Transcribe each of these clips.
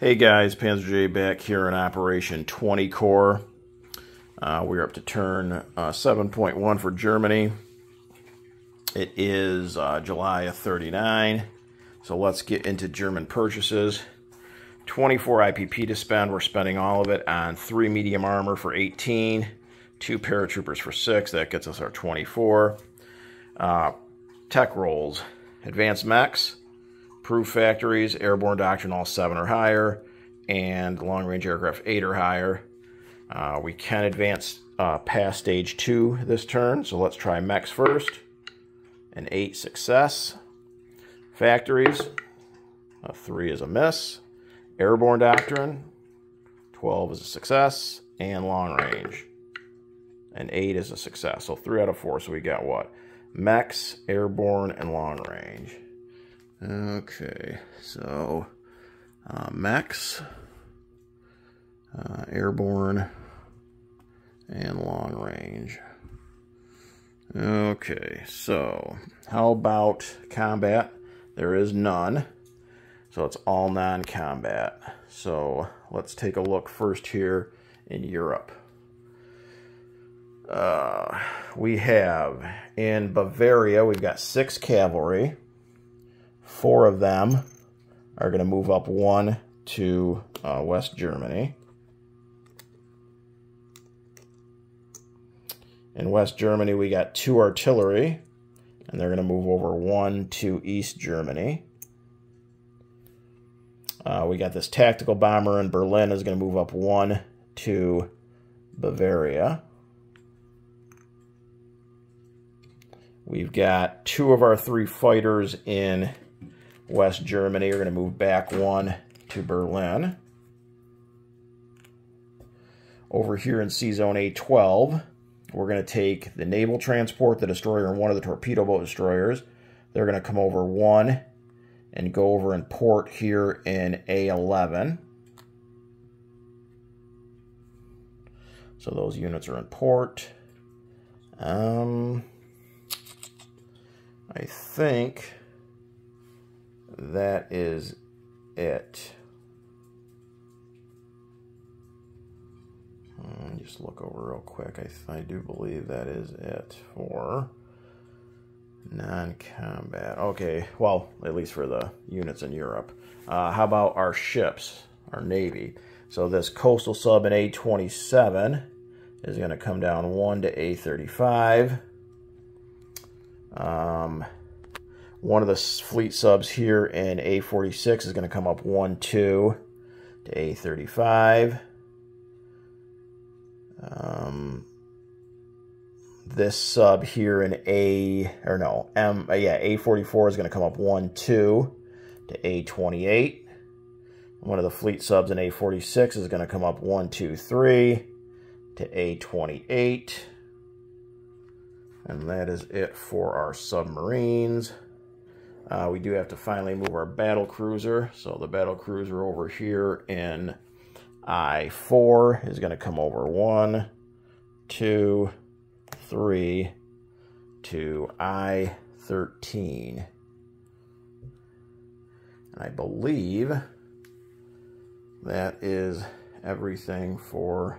Hey guys, Panzer J back here in Operation 20 Corps. Uh, we're up to turn uh, 7.1 for Germany. It is uh, July of 39, so let's get into German purchases. 24 IPP to spend. We're spending all of it on three medium armor for 18, two paratroopers for six. That gets us our 24. Uh, tech rolls, advanced mechs, Proof factories, airborne doctrine, all seven or higher, and long range aircraft eight or higher. Uh, we can advance uh, past stage two this turn, so let's try mechs first. An eight success. Factories, a three is a miss. Airborne doctrine, 12 is a success. And long range, an eight is a success. So three out of four, so we got what? Mechs, airborne, and long range. Okay, so uh, mechs, uh, airborne, and long range. Okay, so how about combat? There is none, so it's all non-combat. So let's take a look first here in Europe. Uh, we have in Bavaria, we've got six cavalry. Four of them are going to move up one to uh, West Germany. In West Germany, we got two artillery, and they're going to move over one to East Germany. Uh, we got this tactical bomber in Berlin is going to move up one to Bavaria. We've got two of our three fighters in West Germany We're going to move back one to Berlin. Over here in Sea Zone A12, we're going to take the naval transport, the destroyer, and one of the torpedo boat destroyers. They're going to come over one and go over and port here in A11. So those units are in port. Um, I think that is it. Hmm, just look over real quick. I, I do believe that is it for non-combat. Okay, well, at least for the units in Europe. Uh, how about our ships, our Navy? So this coastal sub in A27 is going to come down 1 to A35. Um, one of the fleet subs here in A46 is going to come up 1, 2 to A35. Um, this sub here in A, or no, M, uh, yeah, A44 is going to come up 1, 2 to A28. One of the fleet subs in A46 is going to come up 1, 2, 3 to A28. And that is it for our submarines. Uh, we do have to finally move our battle cruiser. So the battle cruiser over here in I-4 is going to come over one, two, three to I-13. And I believe that is everything for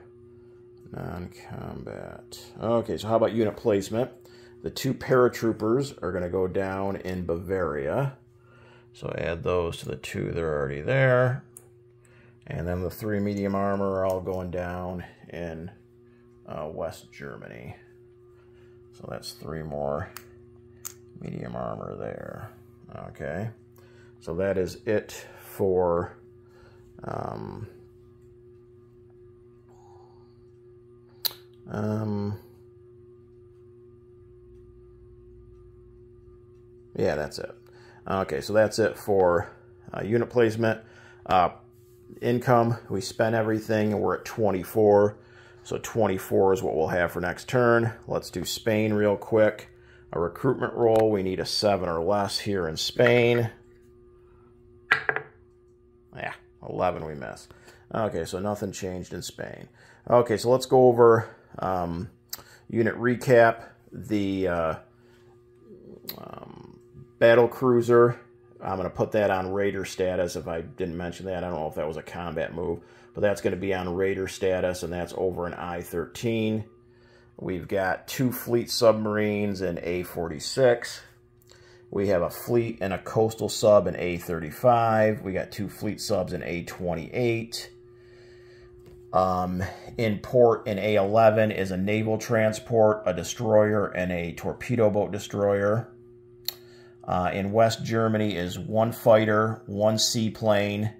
non-combat. Okay, so how about unit placement? The two paratroopers are going to go down in Bavaria. So add those to the two that are already there. And then the three medium armor are all going down in uh, West Germany. So that's three more medium armor there. Okay. So that is it for um, um, Yeah, that's it. Okay, so that's it for uh, unit placement. Uh, income, we spent everything, and we're at 24. So 24 is what we'll have for next turn. Let's do Spain real quick. A recruitment roll, we need a 7 or less here in Spain. Yeah, 11 we miss. Okay, so nothing changed in Spain. Okay, so let's go over um, unit recap. The uh, um, battle cruiser I'm going to put that on Raider status if I didn't mention that. I don't know if that was a combat move, but that's going to be on Raider status, and that's over in I-13. We've got two fleet submarines in A-46. We have a fleet and a coastal sub in A-35. We got two fleet subs in A-28. Um, in port in A-11 is a naval transport, a destroyer, and a torpedo boat destroyer. Uh, in West Germany is one fighter, one seaplane,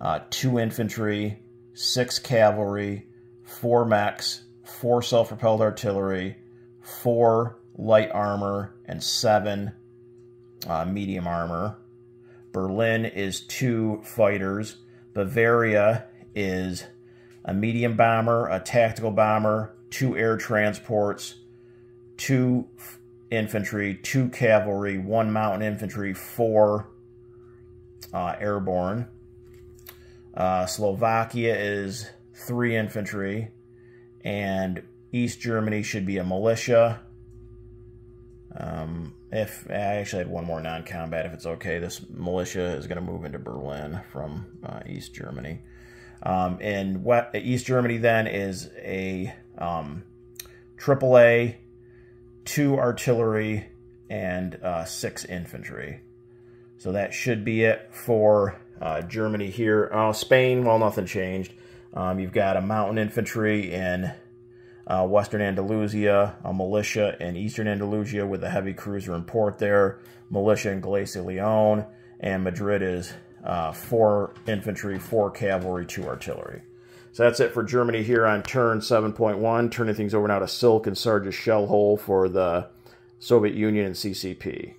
uh, two infantry, six cavalry, four mechs, four self-propelled artillery, four light armor, and seven uh, medium armor. Berlin is two fighters. Bavaria is a medium bomber, a tactical bomber, two air transports, two infantry, two cavalry, one mountain infantry, four uh, airborne. Uh, Slovakia is three infantry, and East Germany should be a militia. Um, if I actually had one more non-combat, if it's okay, this militia is going to move into Berlin from uh, East Germany. Um, and what East Germany then is a um, AAA, two artillery, and uh, six infantry. So that should be it for uh, Germany here. Uh, Spain, well, nothing changed. Um, you've got a mountain infantry in uh, Western Andalusia, a militia in Eastern Andalusia with a heavy cruiser in port there, militia in Galicia Leon, and Madrid is uh, four infantry, four cavalry, two artillery. So that's it for Germany here on turn 7.1. Turning things over now to Silk and Sarge's Shell Hole for the Soviet Union and CCP.